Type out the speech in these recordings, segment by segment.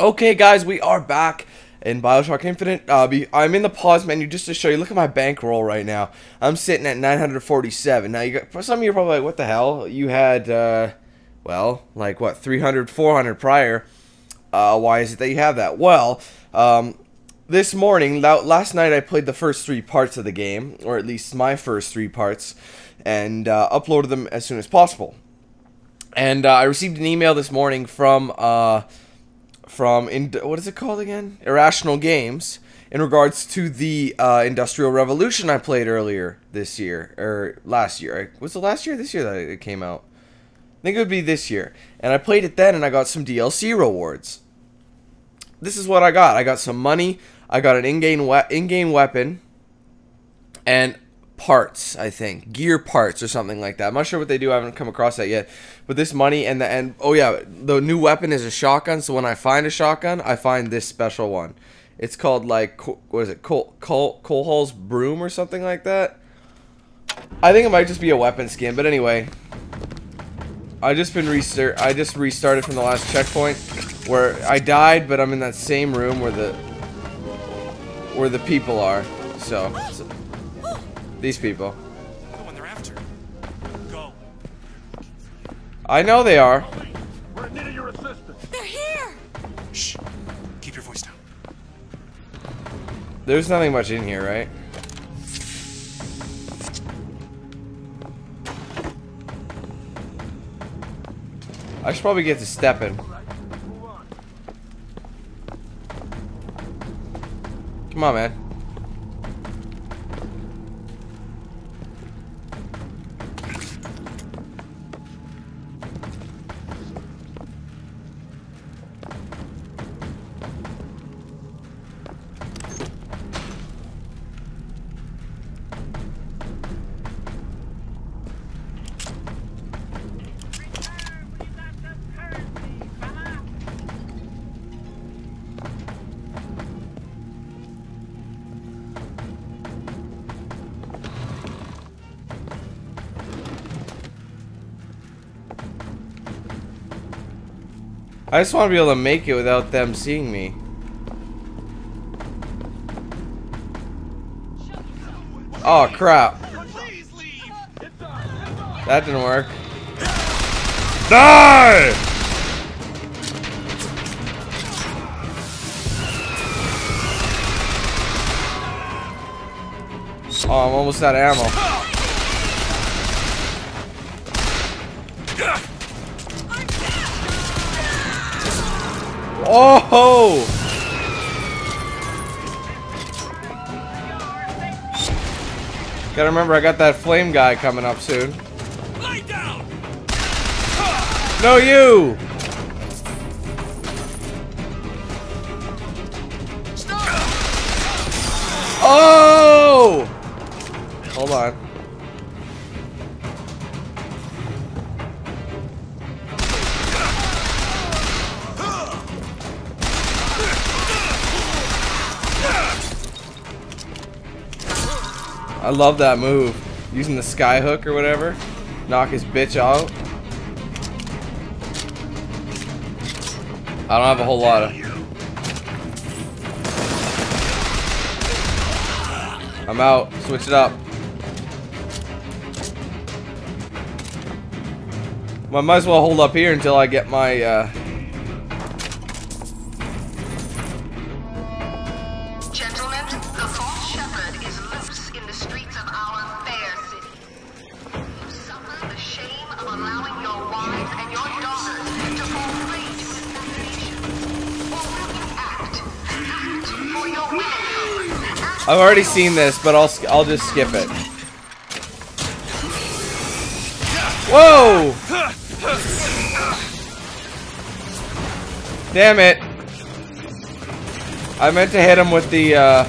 Okay, guys, we are back in Bioshock Infinite. Uh, I'm in the pause menu just to show you. Look at my bankroll right now. I'm sitting at 947. Now, you got, for some of you are probably like, what the hell? You had, uh, well, like, what, 300, 400 prior. Uh, why is it that you have that? Well, um, this morning, last night I played the first three parts of the game, or at least my first three parts, and uh, uploaded them as soon as possible. And uh, I received an email this morning from uh, from in, what is it called again? Irrational Games in regards to the uh, Industrial Revolution I played earlier this year or last year. Was it last year? This year that it came out. I think it would be this year. And I played it then, and I got some DLC rewards. This is what I got. I got some money. I got an in-game we in-game weapon, and parts, I think. Gear parts or something like that. I'm not sure what they do. I haven't come across that yet. But this money and the and oh yeah, the new weapon is a shotgun. So when I find a shotgun, I find this special one. It's called like what is it? Cole Cole Colehol's broom or something like that. I think it might just be a weapon skin, but anyway. I just been restart I just restarted from the last checkpoint where I died, but I'm in that same room where the where the people are. So these people. The one they're after. Go. I know they are. We're in need of your assistance. They're here. Shh. Keep your voice down. There's nothing much in here, right? I should probably get to stepping. Come on, man. I just want to be able to make it without them seeing me. Oh, crap. That didn't work. Die! Oh, I'm almost out of ammo. Oh! Gotta remember, I got that flame guy coming up soon. No, you! Oh! Hold on. I love that move. Using the sky hook or whatever. Knock his bitch out. I don't have a whole lot of... I'm out. Switch it up. I might as well hold up here until I get my, uh, I've already seen this, but I'll I'll just skip it. Whoa! Damn it! I meant to hit him with the, uh...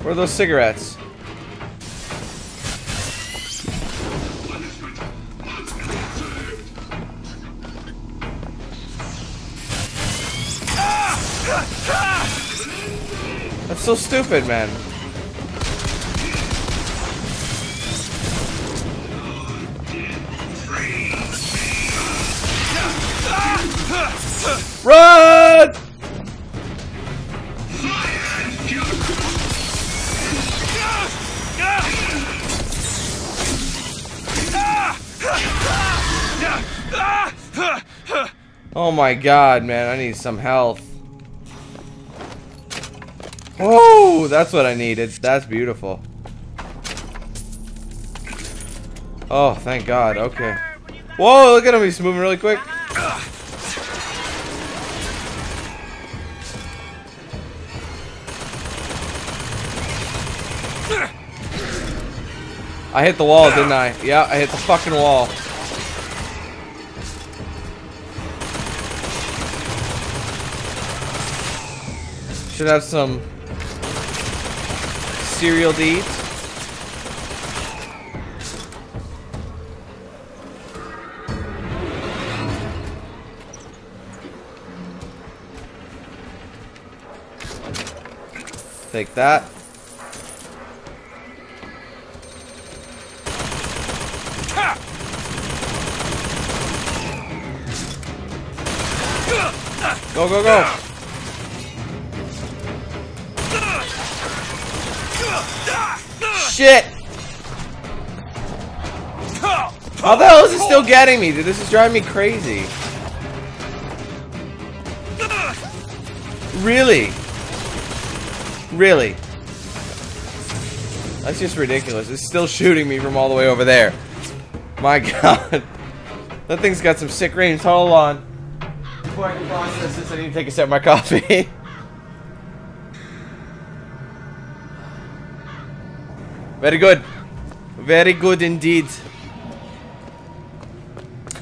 Where are those cigarettes? So stupid, man. Run! Oh my god, man, I need some health. Oh, that's what I needed. That's beautiful. Oh, thank god, okay. Whoa, look at him, he's moving really quick. I hit the wall, didn't I? Yeah, I hit the fucking wall. Should have some to eat. Take that. Go, go, go. Shit! How the hell is it still getting me? Dude, this is driving me crazy. Really? Really? That's just ridiculous. It's still shooting me from all the way over there. My god. That thing's got some sick range. Hold on. Before I can process this, I need to take a sip of my coffee. Very good. Very good indeed.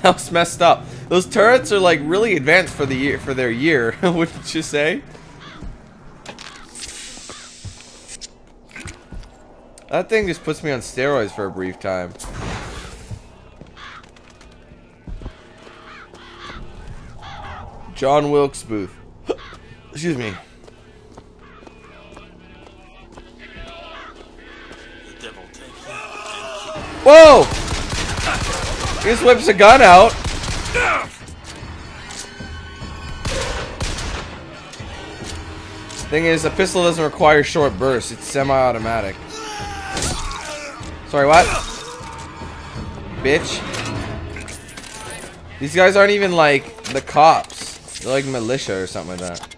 That was messed up. Those turrets are like really advanced for the year for their year, wouldn't you say? That thing just puts me on steroids for a brief time. John Wilkes Booth. Excuse me. Whoa! He just whips a gun out. Thing is, a pistol doesn't require short bursts. It's semi-automatic. Sorry, what? Bitch. These guys aren't even like the cops. They're like militia or something like that.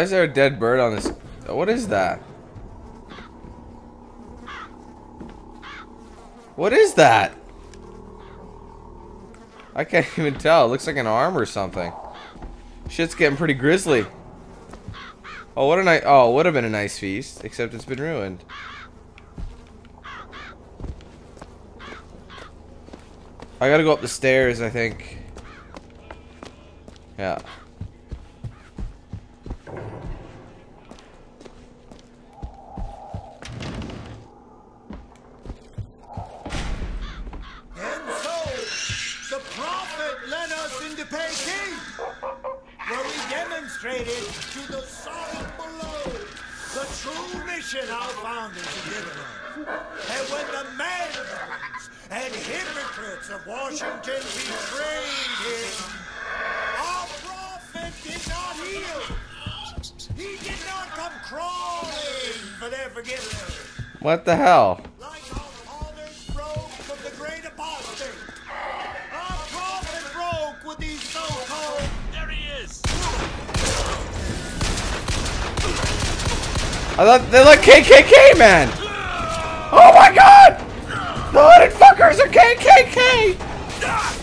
Why is there a dead bird on this? What is that? What is that? I can't even tell. It looks like an arm or something. Shit's getting pretty grisly. Oh, what a nice. Oh, would have been a nice feast, except it's been ruined. I gotta go up the stairs, I think. Yeah. The great apostate. Our prophet broke with these so-called There he is! I thought they look KKK man. Oh my god! The hooded fuckers are KKK. KKK!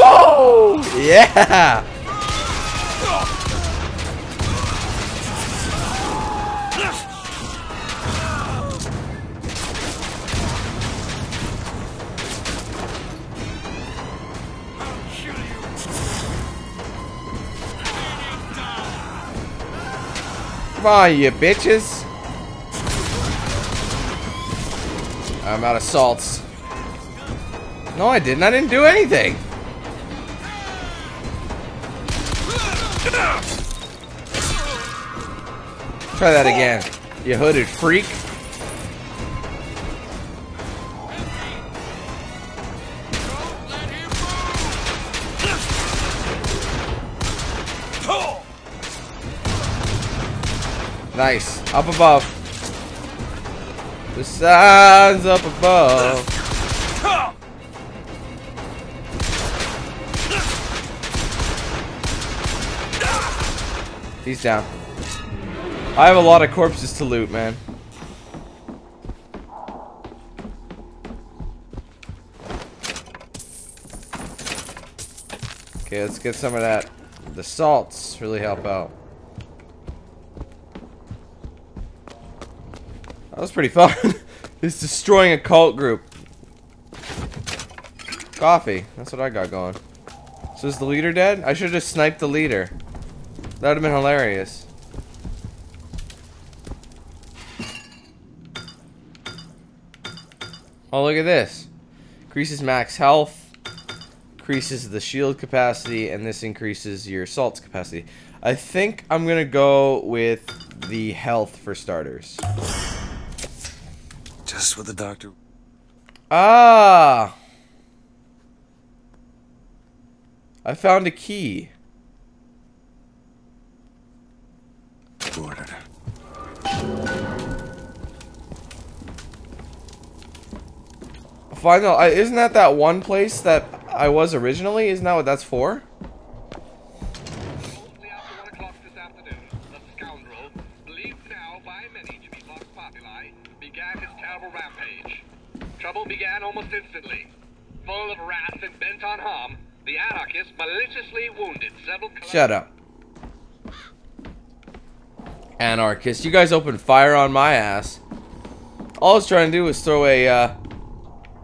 Oh! Yeah! On, you bitches! I'm out of salts. No, I didn't. I didn't do anything. Try that again. You hooded freak. Nice. Up above. The signs up above. He's down. I have a lot of corpses to loot, man. Okay, let's get some of that. The salts really help out. That was pretty fun. It's destroying a cult group. Coffee. That's what I got going. So is the leader dead? I should have just sniped the leader. That would have been hilarious. Oh, look at this. Increases max health. Increases the shield capacity. And this increases your salts capacity. I think I'm going to go with the health for starters. Just what the doctor. Ah! I found a key. ordered. Final, I, isn't that that one place that I was originally? Isn't that what that's for? Almost instantly. Full of wrath and bent on harm, the anarchist maliciously wounded several... Shut up. Anarchist, you guys opened fire on my ass. All I was trying to do was throw a, uh...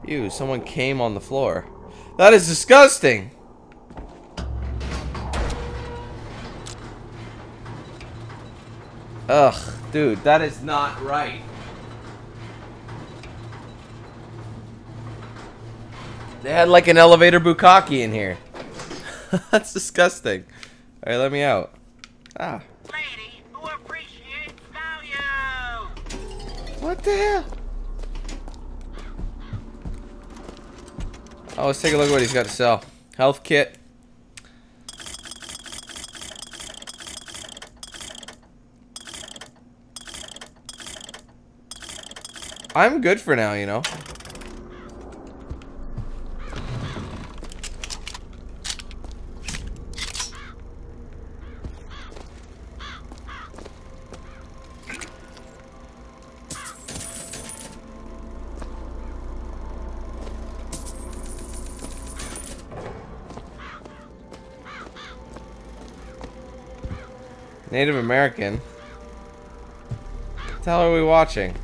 Ew, someone came on the floor. That is disgusting! Ugh, dude, that is not right. They had like an elevator bukkake in here. That's disgusting. Alright, let me out. Ah. lady who appreciates value. What the hell? Oh, let's take a look at what he's got to sell. Health kit. I'm good for now, you know. Native American. What the hell are we watching?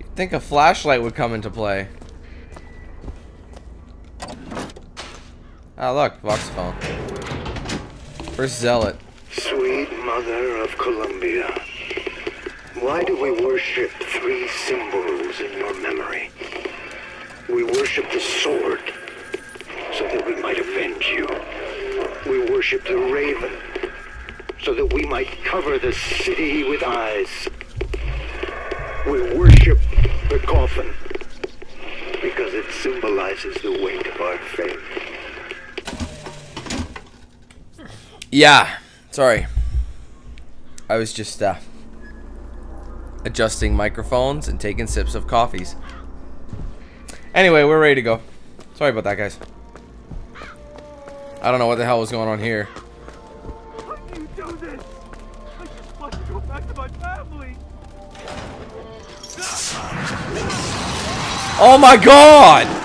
You'd think a flashlight would come into play. Ah, look, Voxophone. First Zealot. Sweet Mother of Columbia, why do we worship three symbols in your memory? We worship the sword so that we might avenge you. We worship the raven so that we might cover the city with eyes. We worship the coffin because it symbolizes the weight of our faith. Yeah, sorry. I was just uh, adjusting microphones and taking sips of coffees. Anyway, we're ready to go. Sorry about that, guys. I don't know what the hell was going on here. How do you do this? I just want to go back to my family. Oh my god!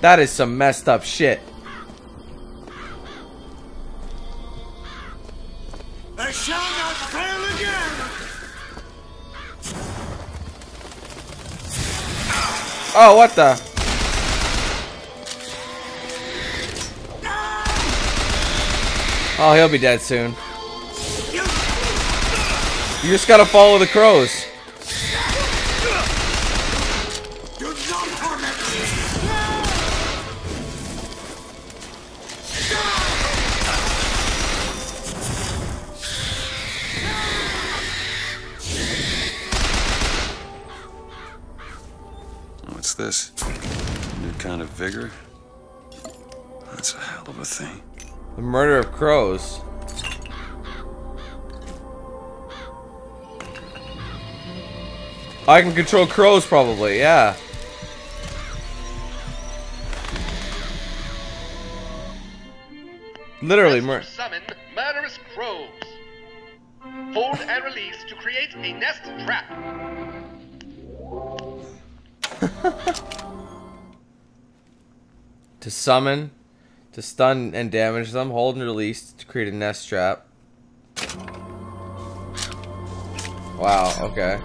That is some messed up shit. I shall not fail again! Oh, what the? Oh, he'll be dead soon. You just gotta follow the crows. Vigor? That's a hell of a thing. The murder of crows. I can control crows probably, yeah. Literally, mur- Summon murderous crows. Hold and release to create a nest trap. to summon, to stun and damage them, hold and release to create a nest trap. Wow, okay.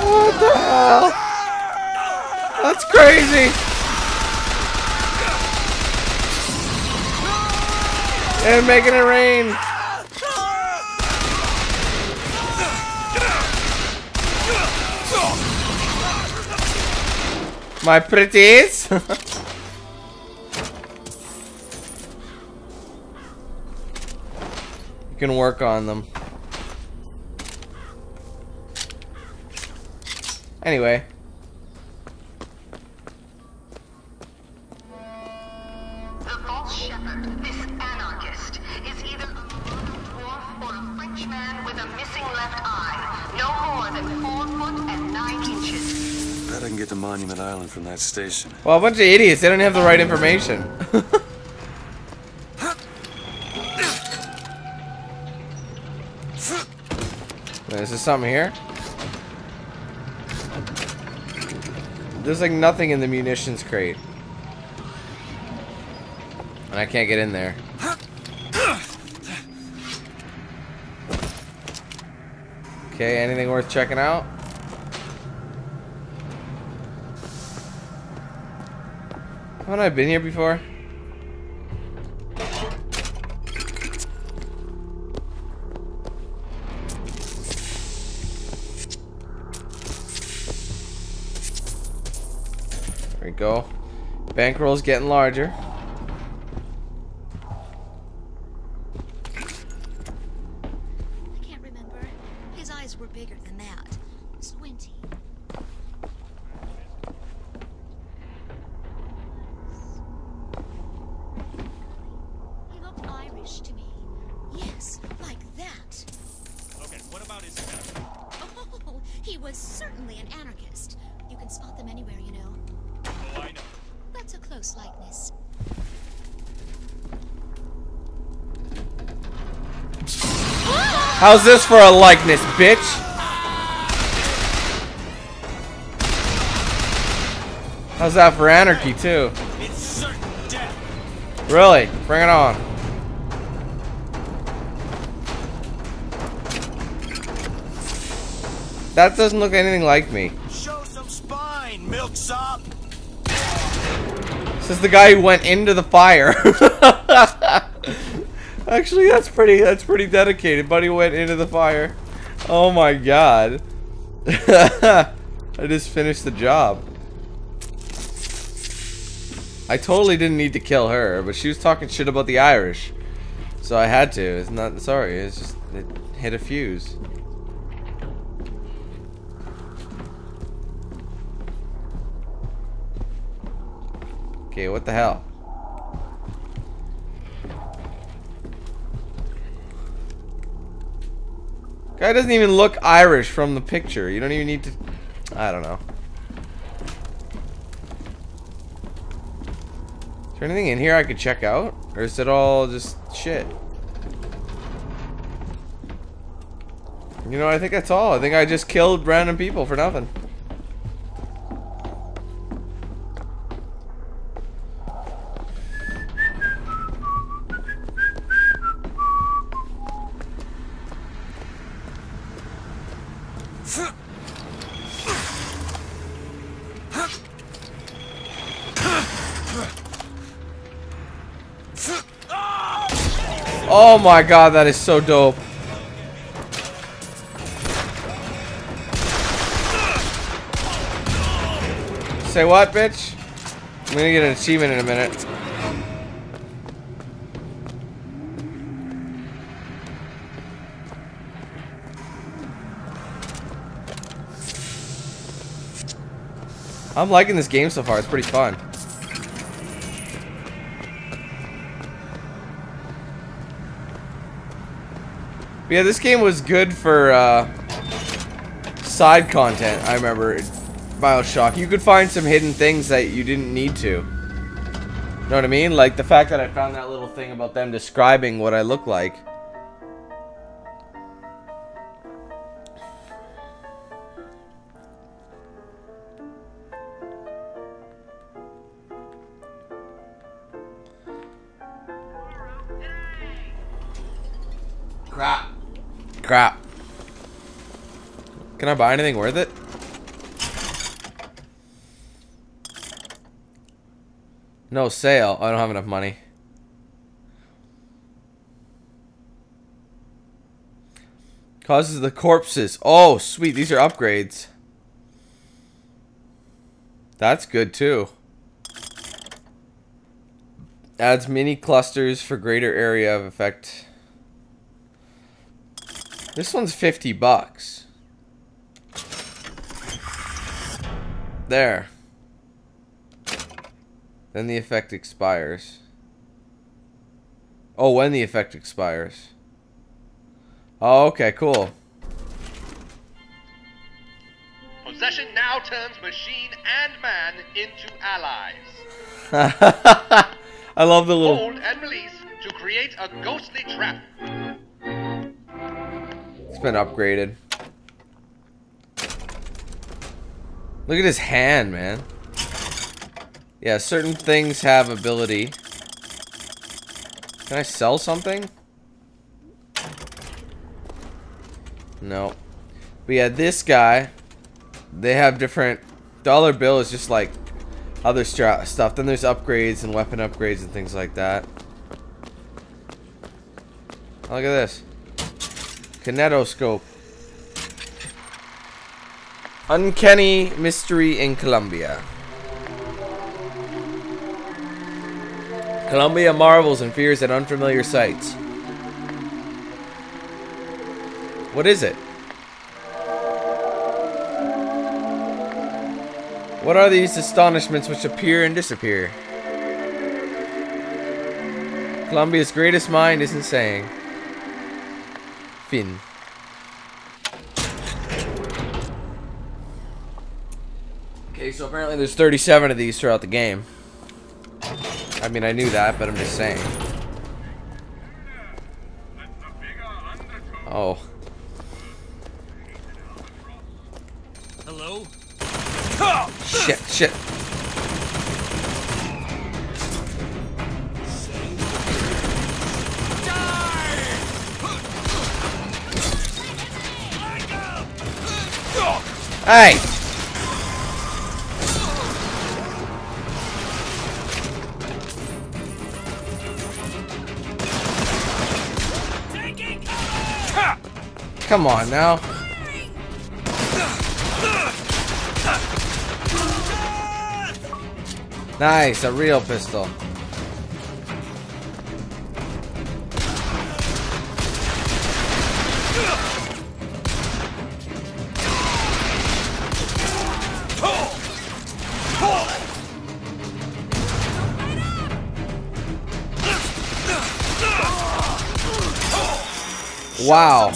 What the hell? That's crazy! And making it rain! My pretties! you can work on them. Anyway. From that station. Well, a bunch of idiots. They don't have the right information. Is there something here? There's like nothing in the munitions crate. And I can't get in there. Okay, anything worth checking out? Haven't I been here before? There we go. Bankroll's getting larger. I can't remember. His eyes were bigger than that. Squinty. He looked Irish to me. Yes, like that. Okay, what about his head? Oh, he was certainly an anarchist. You can spot them anywhere, you know. Oh, I know. That's a close likeness. How's this for a likeness, bitch? How's that for anarchy, too? It's certain death. Really? Bring it on. That doesn't look anything like me. Show some spine, milksop! This is the guy who went into the fire. Actually, that's pretty. That's pretty dedicated. Buddy went into the fire. Oh my god. I just finished the job. I totally didn't need to kill her, but she was talking shit about the Irish, so I had to. It's not sorry. It's just it hit a fuse. Okay, what the hell? Guy doesn't even look Irish from the picture. You don't even need to... I don't know. Is there anything in here I could check out? Or is it all just shit? You know, I think that's all. I think I just killed random people for nothing. Oh my god, that is so dope. Say what, bitch? I'm gonna get an achievement in a minute. I'm liking this game so far. It's pretty fun. Yeah, this game was good for uh, side content. I remember Bioshock. You could find some hidden things that you didn't need to. Know what I mean? Like the fact that I found that little thing about them describing what I look like. Can I buy anything worth it? No sale. I don't have enough money. Causes the corpses. Oh, sweet. These are upgrades. That's good too. Adds mini clusters for greater area of effect. This one's 50 bucks. There. Then the effect expires. Oh, when the effect expires. Oh, okay, cool. Possession now turns machine and man into allies. I love the little... Hold and release to create a ghostly trap. It's been upgraded. Look at his hand, man. Yeah, certain things have ability. Can I sell something? No. But yeah, this guy, they have different... Dollar bill is just like other stuff. Then there's upgrades and weapon upgrades and things like that. Look at this. Kinetoscope. Uncanny Mystery in Columbia. Columbia marvels and fears at unfamiliar sights. What is it? What are these astonishments which appear and disappear? Columbia's greatest mind isn't saying. Fin. So apparently there's 37 of these throughout the game. I mean, I knew that, but I'm just saying. Oh. Hello? Shit, shit. Hey! Come on now. Nice, a real pistol. Wow.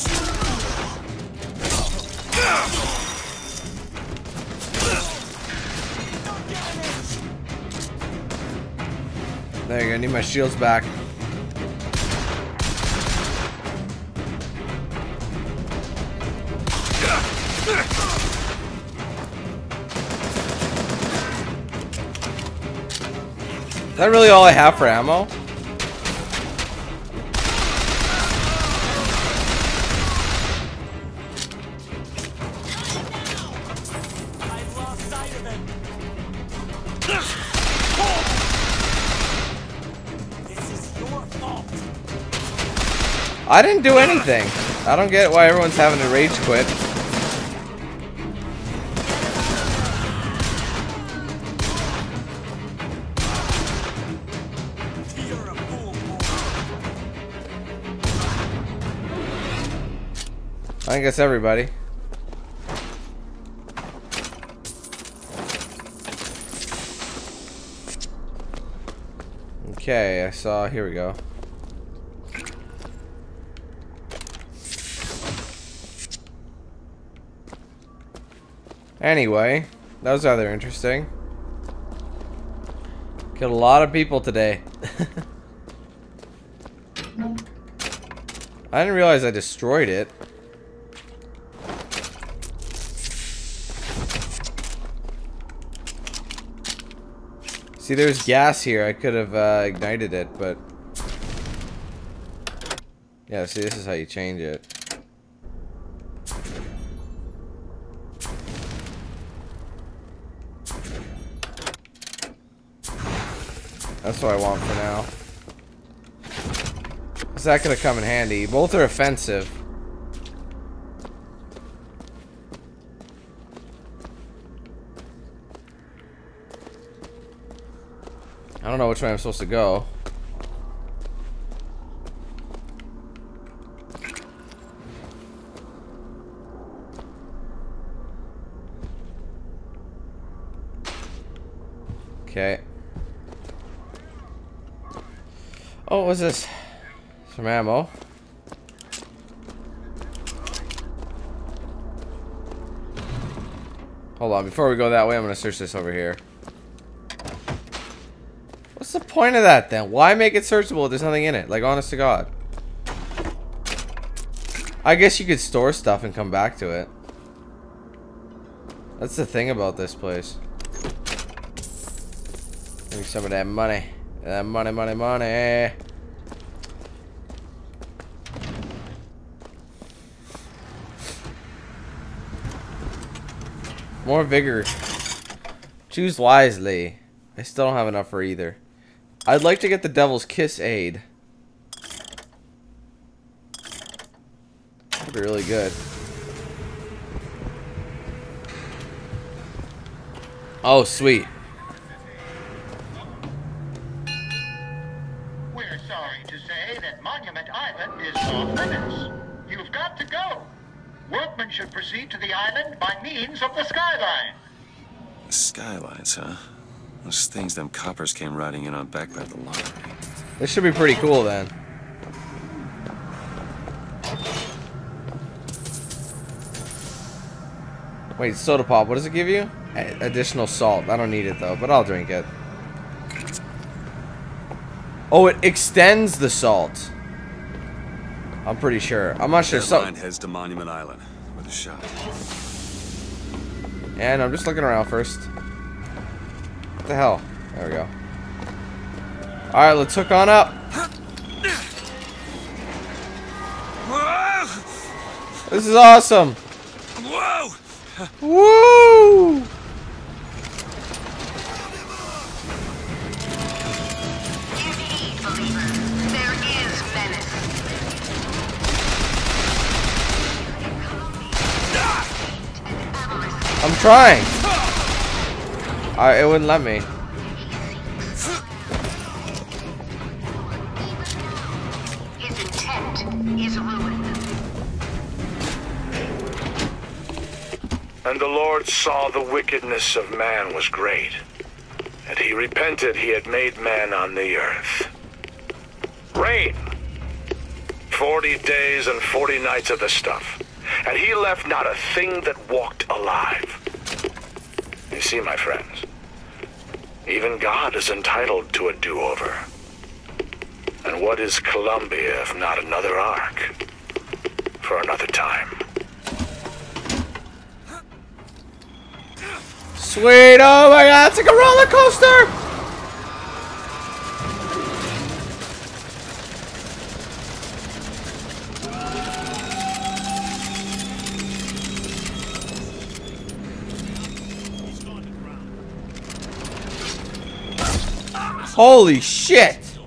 There you go. I need my shields back. Is that really all I have for ammo? I didn't do anything. I don't get why everyone's having to rage quit. I think that's everybody. Okay, I saw. Here we go. Anyway, that was rather interesting. Killed a lot of people today. I didn't realize I destroyed it. See, there's gas here. I could have uh, ignited it, but... Yeah, see, this is how you change it. That's what I want for now. Is that gonna come in handy? Both are offensive. I don't know which way I'm supposed to go. Okay. Oh, was this? Some ammo. Hold on, before we go that way, I'm gonna search this over here. What's the point of that then? Why make it searchable if there's nothing in it? Like, honest to God. I guess you could store stuff and come back to it. That's the thing about this place. Give me some of that money. That money, money, money. More vigor. Choose wisely. I still don't have enough for either. I'd like to get the Devil's Kiss aid. That'd be really good. Oh, sweet. Proceed to the island by means of the skyline. Skylines, huh? Those things them coppers came riding in on back by the lottery. This should be pretty cool then. Wait, soda pop, what does it give you? A- additional salt. I don't need it though, but I'll drink it. Oh, it extends the salt. I'm pretty sure. I'm not sure. That So heads to Monument Island with a shot. and I'm just looking around first. What the hell? There we go. All right, let's hook on up. This is awesome. Whoa! Woo! Trying. I, it wouldn't let me. His intent is ruin. And the Lord saw the wickedness of man was great, and he repented he had made man on the earth. Rain, 40 days and 40 nights of the stuff. And he left not a thing that walked alive. You see, my friends, even God is entitled to a do-over. And what is Columbia if not another ark? For another time. Sweet! Oh my god, it's like a roller coaster! Holy shit!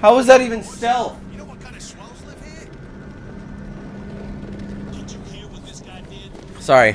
How was that even stealth? You know what kind of swells live here? Did you hear what this guy did? Sorry.